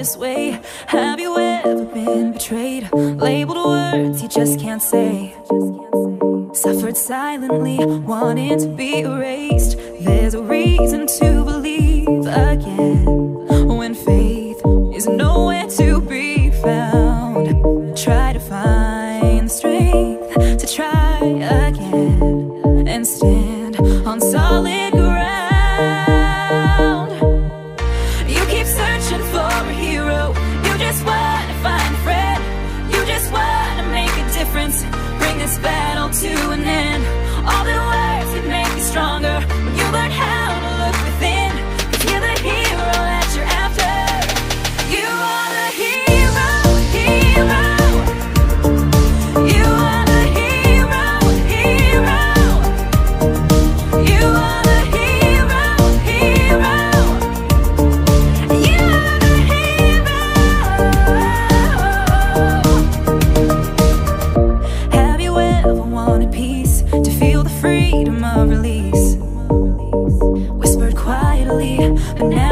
this way? Have you ever been betrayed? Labeled words you just can't say. Suffered silently, wanting to be erased. There's a reason to believe.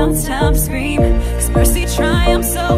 non-stop scream Cause mercy triumphs over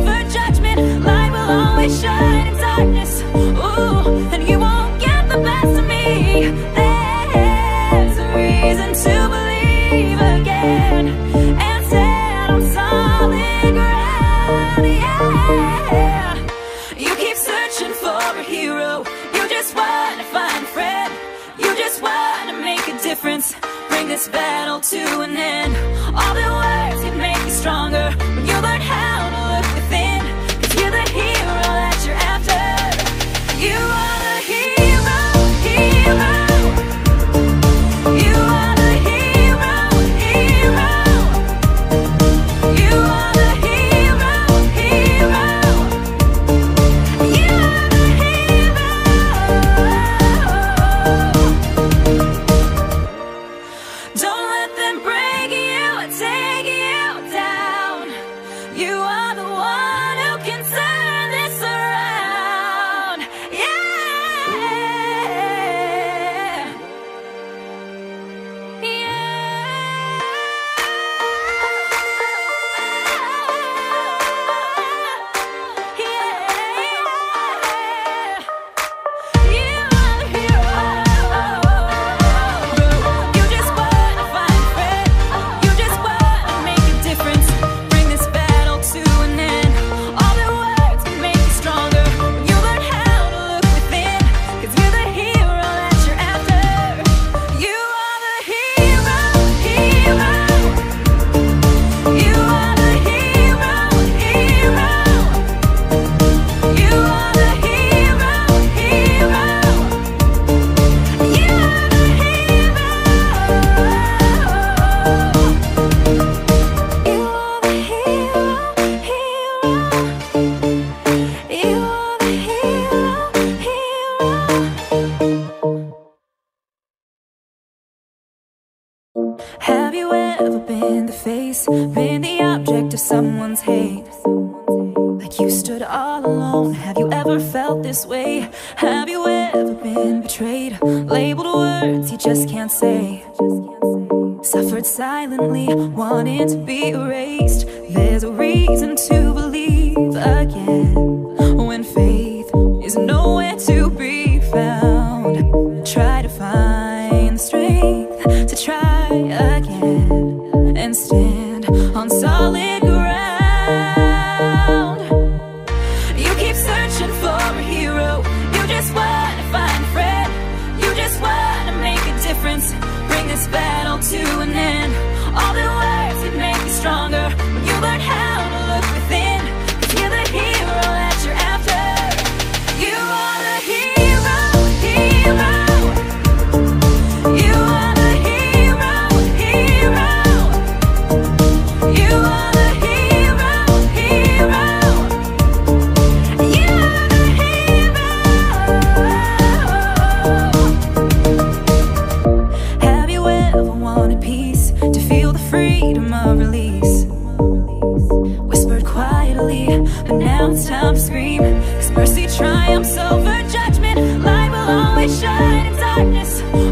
Say. shame Cause mercy triumphs over judgment. Light will always shine in darkness.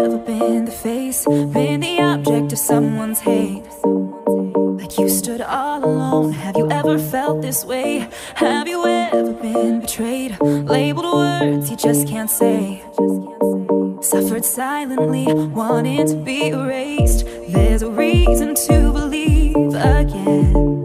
Ever been the face, been the object of someone's hate? Like you stood all alone, have you ever felt this way? Have you ever been betrayed, labeled words you just can't say? Suffered silently, wanting to be erased There's a reason to believe again